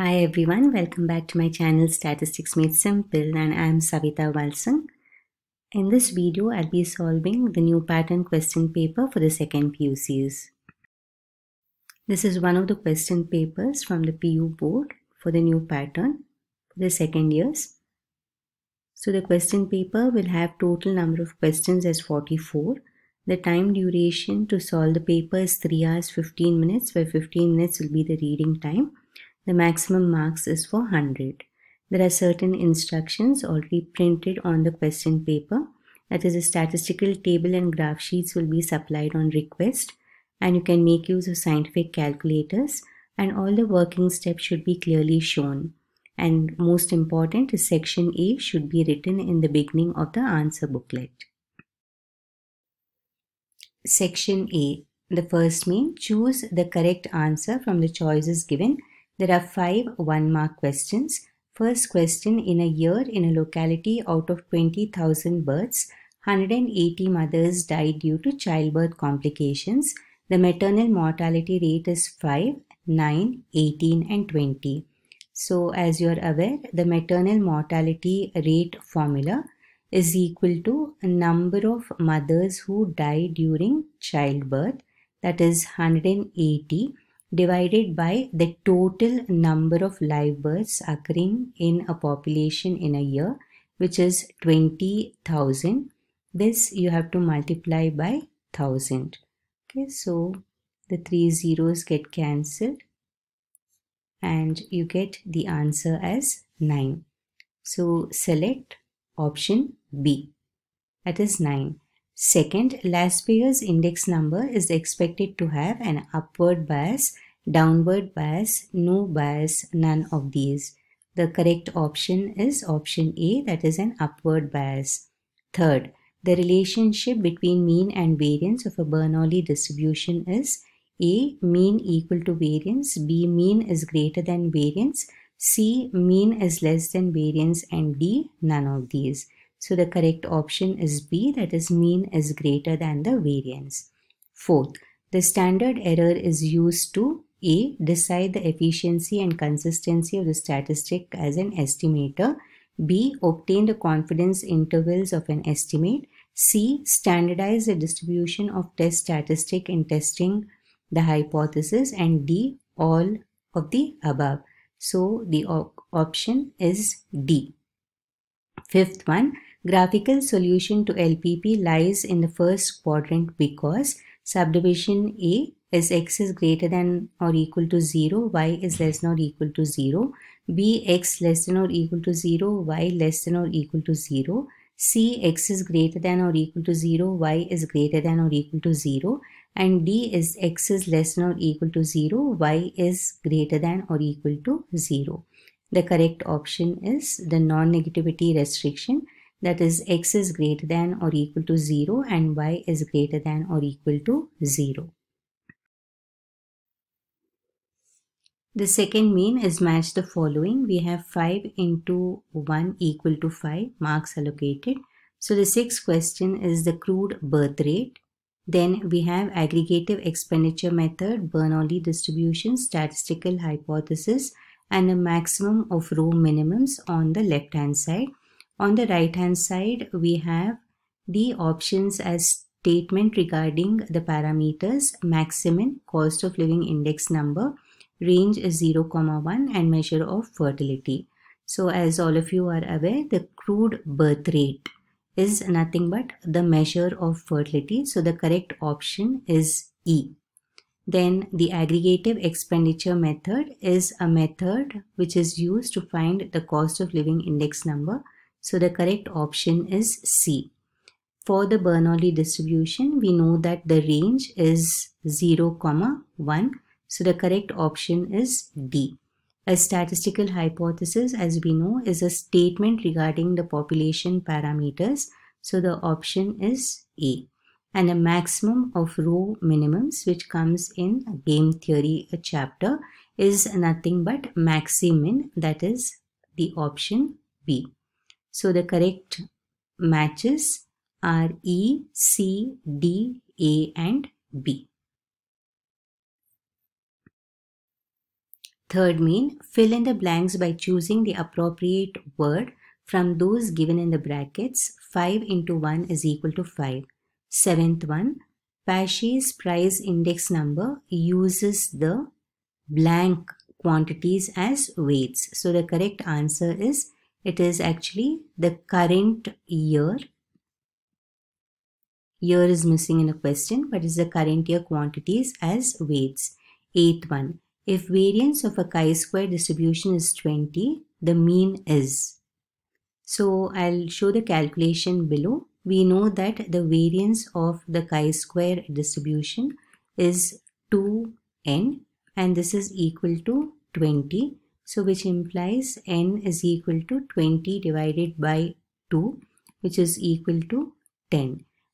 Hi everyone, welcome back to my channel Statistics Made Simple and I am Savita Valsang. In this video, I'll be solving the new pattern question paper for the second PUCs. This is one of the question papers from the PU board for the new pattern for the second years. So the question paper will have total number of questions as 44. The time duration to solve the paper is 3 hours 15 minutes where 15 minutes will be the reading time the maximum marks is for 100. There are certain instructions already printed on the question paper. That is, a statistical table and graph sheets will be supplied on request, and you can make use of scientific calculators, and all the working steps should be clearly shown. And most important section A should be written in the beginning of the answer booklet. Section A. The first main, choose the correct answer from the choices given there are five one mark questions. First question In a year in a locality out of 20,000 births, 180 mothers died due to childbirth complications. The maternal mortality rate is 5, 9, 18, and 20. So, as you are aware, the maternal mortality rate formula is equal to number of mothers who die during childbirth, that is 180 divided by the total number of live births occurring in a population in a year, which is 20,000. This you have to multiply by 1000. Okay, so the three zeros get cancelled and you get the answer as 9. So select option B. That is 9. Second, Laspeyres' index number is expected to have an upward bias, downward bias, no bias, none of these. The correct option is option A, that is an upward bias. Third, the relationship between mean and variance of a Bernoulli distribution is A. Mean equal to variance, B. Mean is greater than variance, C. Mean is less than variance, and D. None of these. So the correct option is B, that is mean is greater than the variance. Fourth, the standard error is used to A. Decide the efficiency and consistency of the statistic as an estimator. B. Obtain the confidence intervals of an estimate. C. Standardize the distribution of test statistic in testing the hypothesis. And D. All of the above. So the op option is D. Fifth one, Graphical solution to LPP lies in the first quadrant because subdivision A is x is greater than or equal to 0, y is less than or equal to 0, b x less than or equal to 0, y less than or equal to 0, c x is greater than or equal to 0, y is greater than or equal to 0, and d is x is less than or equal to 0, y is greater than or equal to 0. The correct option is the non-negativity restriction that is x is greater than or equal to 0 and y is greater than or equal to 0. The second mean is match the following. We have 5 into 1 equal to 5 marks allocated. So the sixth question is the crude birth rate. Then we have aggregative expenditure method, Bernoulli distribution, statistical hypothesis and a maximum of row minimums on the left hand side. On the right hand side, we have the options as statement regarding the parameters maximum cost of living index number, range is 0, 1 and measure of fertility. So as all of you are aware, the crude birth rate is nothing but the measure of fertility. So the correct option is E. Then the aggregative expenditure method is a method which is used to find the cost of living index number so the correct option is C. For the Bernoulli distribution, we know that the range is 0, comma 1. So the correct option is D. A statistical hypothesis, as we know, is a statement regarding the population parameters. So the option is A. And a maximum of row minimums, which comes in game theory chapter, is nothing but maximin, that is the option B. So the correct matches are E, C, D, A and B. Third mean, fill in the blanks by choosing the appropriate word from those given in the brackets. 5 into 1 is equal to 5. Seventh one, Paasche's price index number uses the blank quantities as weights. So the correct answer is it is actually the current year. Year is missing in a question, but it's the current year quantities as weights. Eighth one. If variance of a chi-square distribution is 20, the mean is. So I'll show the calculation below. We know that the variance of the chi-square distribution is 2n and this is equal to 20 so which implies n is equal to 20 divided by 2 which is equal to 10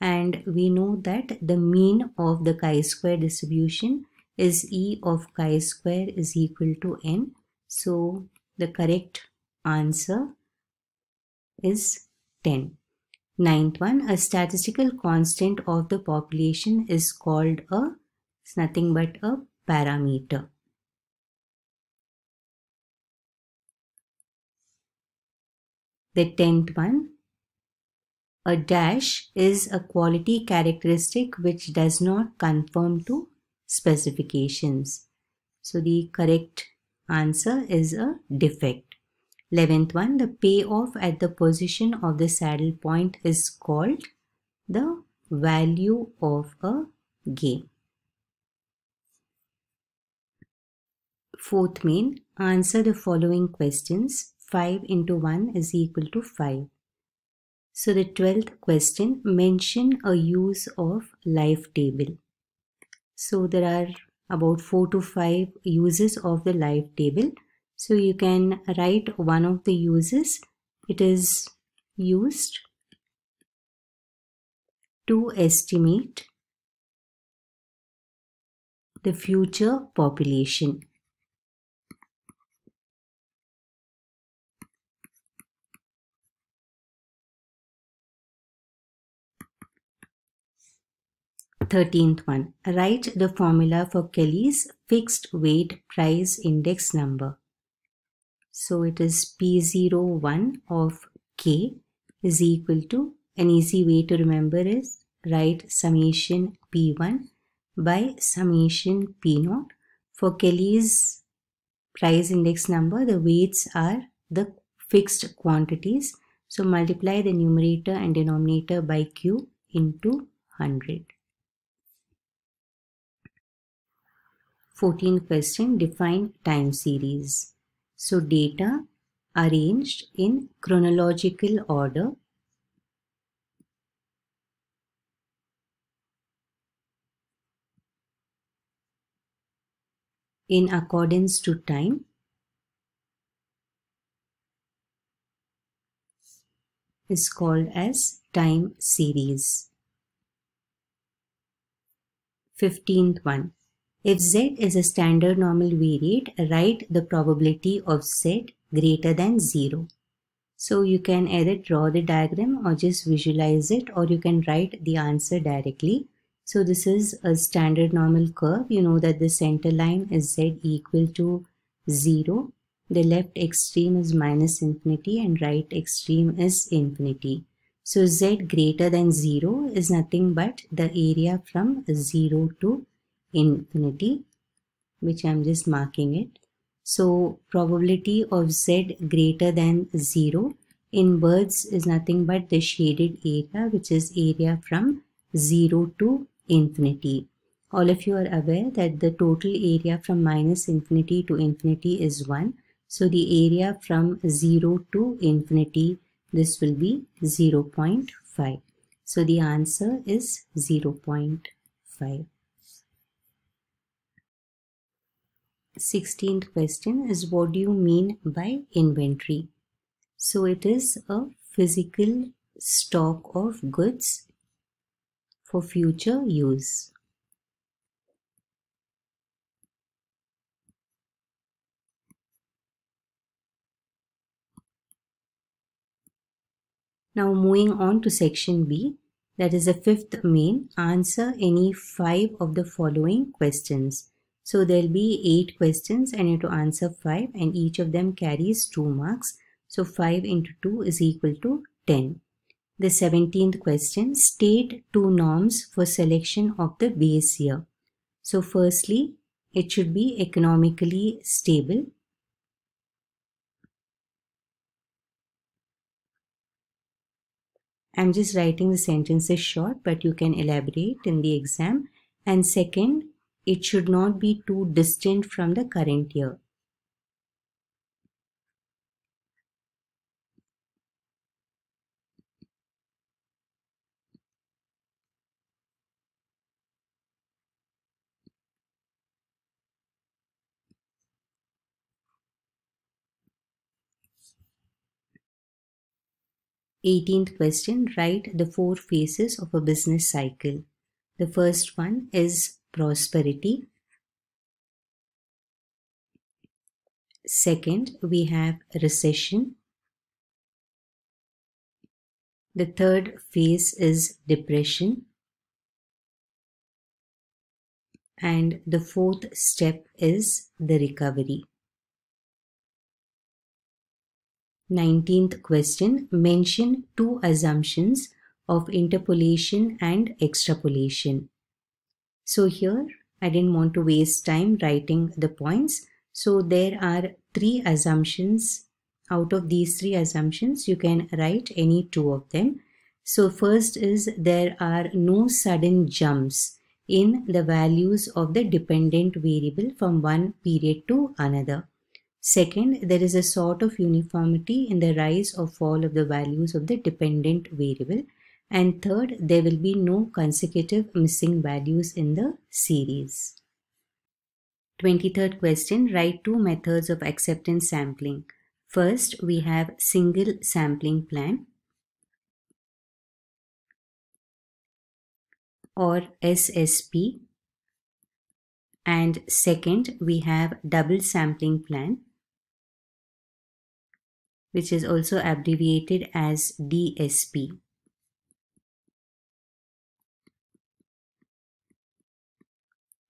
and we know that the mean of the chi-square distribution is e of chi-square is equal to n. So the correct answer is 10 ninth one a statistical constant of the population is called a it's nothing but a parameter. The tenth one, a dash is a quality characteristic which does not conform to specifications. So the correct answer is a defect. 11th one, the payoff at the position of the saddle point is called the value of a game. Fourth main, answer the following questions. 5 into 1 is equal to 5. So the 12th question, mention a use of life table. So there are about 4 to 5 uses of the life table. So you can write one of the uses. It is used to estimate the future population. Thirteenth one. Write the formula for Kelly's fixed weight price index number. So it is P01 of K is equal to an easy way to remember is write summation P1 by summation P0. For Kelly's price index number, the weights are the fixed quantities. So multiply the numerator and denominator by Q into 100. 14 question define time series. So data arranged in chronological order in accordance to time is called as time series. 15th one if z is a standard normal variate, write the probability of z greater than 0. So you can either draw the diagram or just visualize it or you can write the answer directly. So this is a standard normal curve. You know that the center line is z equal to 0. The left extreme is minus infinity and right extreme is infinity. So z greater than 0 is nothing but the area from 0 to infinity which I'm just marking it. So probability of z greater than 0 in birds is nothing but the shaded area which is area from 0 to infinity. All of you are aware that the total area from minus infinity to infinity is 1. So the area from 0 to infinity this will be 0 0.5. So the answer is 0 0.5. 16th question is what do you mean by inventory? So it is a physical stock of goods for future use. Now moving on to section B, that is the fifth main, answer any five of the following questions. So there'll be 8 questions and you have to answer 5 and each of them carries 2 marks. So 5 into 2 is equal to 10. The 17th question, state two norms for selection of the base year. So firstly, it should be economically stable. I'm just writing the sentences short, but you can elaborate in the exam. And second, it should not be too distant from the current year. 18th question Write the four phases of a business cycle. The first one is prosperity. Second, we have recession. The third phase is depression. And the fourth step is the recovery. 19th question mention two assumptions of interpolation and extrapolation. So here I didn't want to waste time writing the points. So there are three assumptions. Out of these three assumptions, you can write any two of them. So first is there are no sudden jumps in the values of the dependent variable from one period to another. Second, there is a sort of uniformity in the rise or fall of the values of the dependent variable. And third, there will be no consecutive missing values in the series. 23rd question, write two methods of acceptance sampling. First, we have single sampling plan or SSP. And second, we have double sampling plan which is also abbreviated as DSP.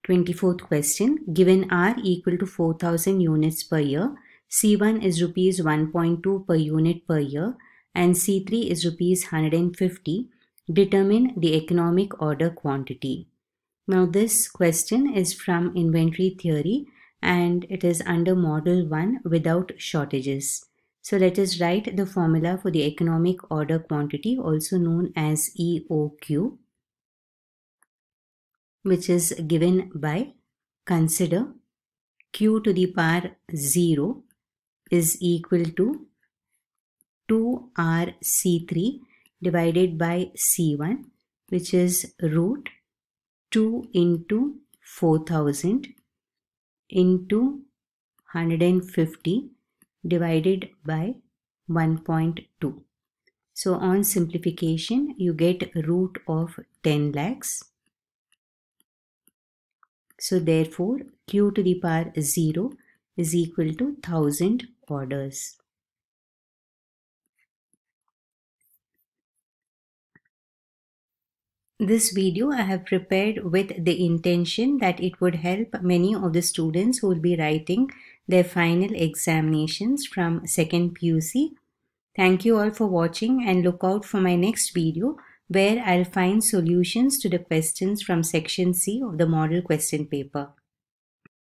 Twenty-fourth question. Given R equal to 4000 units per year, C1 is rupees 1.2 per unit per year and C3 is rupees 150. Determine the economic order quantity. Now this question is from inventory theory and it is under model 1 without shortages. So let us write the formula for the economic order quantity also known as EOQ which is given by consider q to the power 0 is equal to 2rc3 divided by c1 which is root 2 into 4000 into 150 divided by 1.2. So on simplification, you get root of 10 lakhs. So therefore, q to the power 0 is equal to 1000 orders. This video I have prepared with the intention that it would help many of the students who will be writing their final examinations from 2nd PUC. Thank you all for watching and look out for my next video where I'll find solutions to the questions from section C of the model question paper.